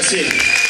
assim.